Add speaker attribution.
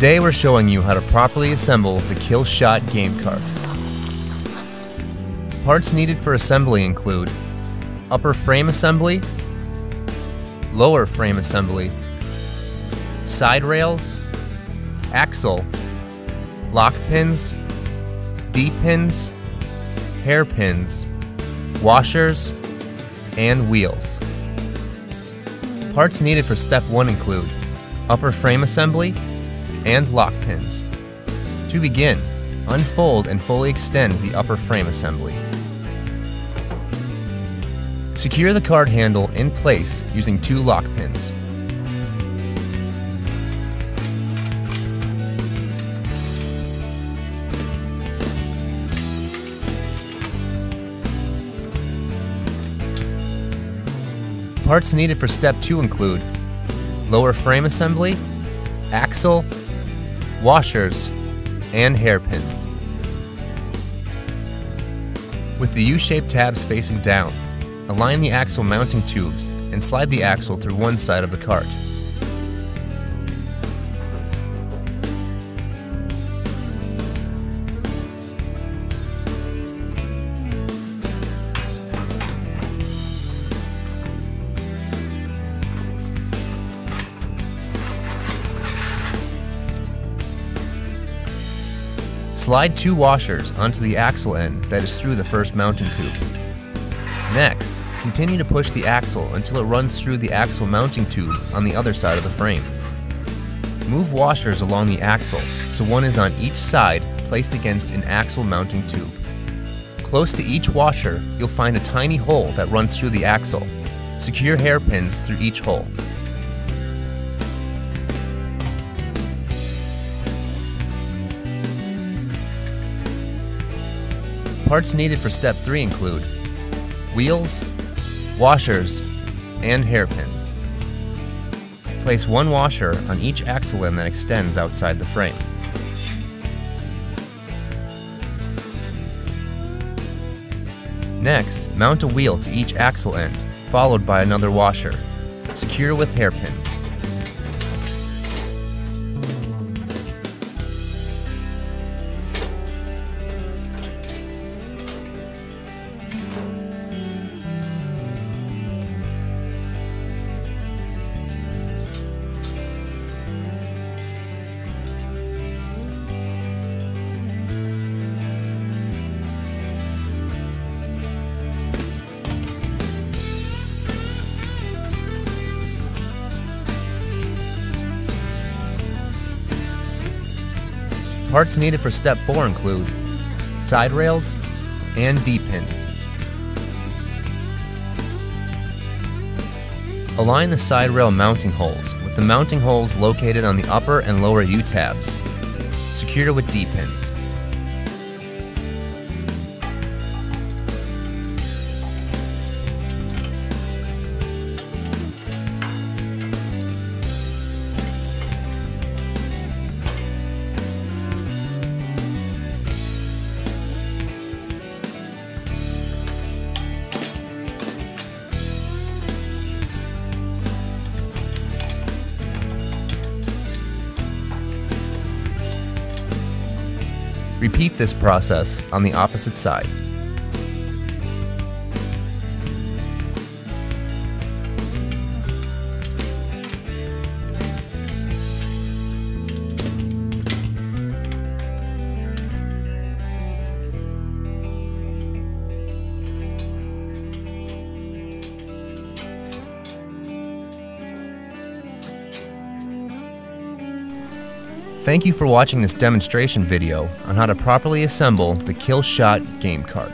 Speaker 1: Today we're showing you how to properly assemble the Kill Shot game cart. Parts needed for assembly include upper frame assembly, lower frame assembly, side rails, axle, lock pins, D-pins, hairpins, washers, and wheels. Parts needed for step 1 include upper frame assembly and lock pins. To begin, unfold and fully extend the upper frame assembly. Secure the card handle in place using two lock pins. Parts needed for step 2 include lower frame assembly, axle, washers, and hairpins. With the U-shaped tabs facing down, align the axle mounting tubes and slide the axle through one side of the cart. Slide two washers onto the axle end that is through the first mounting tube. Next, continue to push the axle until it runs through the axle mounting tube on the other side of the frame. Move washers along the axle so one is on each side placed against an axle mounting tube. Close to each washer, you'll find a tiny hole that runs through the axle. Secure hairpins through each hole. Parts needed for step 3 include wheels, washers, and hairpins. Place one washer on each axle end that extends outside the frame. Next, mount a wheel to each axle end, followed by another washer. Secure with hairpins. Parts needed for step 4 include side rails and D-pins. Align the side rail mounting holes with the mounting holes located on the upper and lower U-tabs. Secure with D-pins. Repeat this process on the opposite side. Thank you for watching this demonstration video on how to properly assemble the Kill Shot game cart.